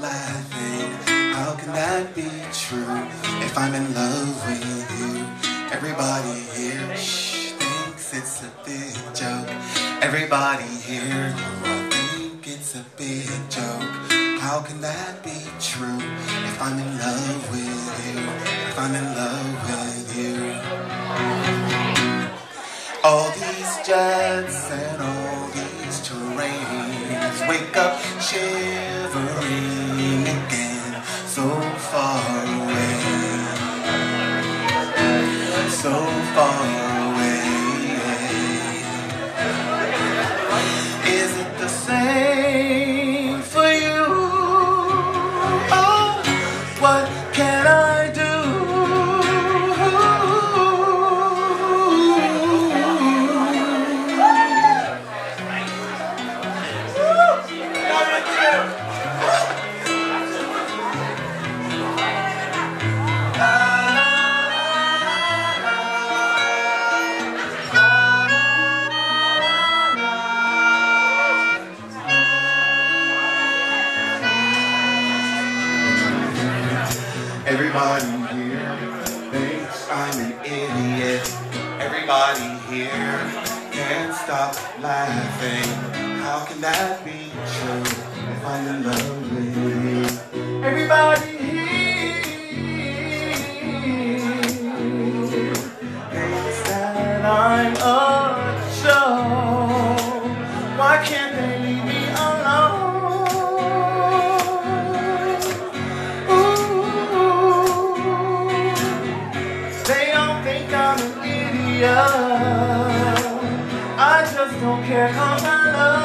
laughing. How can that be true if I'm in love with you? Everybody here shh, thinks it's a big joke. Everybody here I think it's a big joke. How can that be true if I'm in love with you? If I'm in love with you. All these jets and all these trains wake up shivering again so far away. So far away Everybody here thinks I'm an idiot. Everybody here can't stop laughing. How can that be true if I'm in love with you? Everybody here thinks that I'm a joke. Why can't they leave me alone? I just don't care cause I love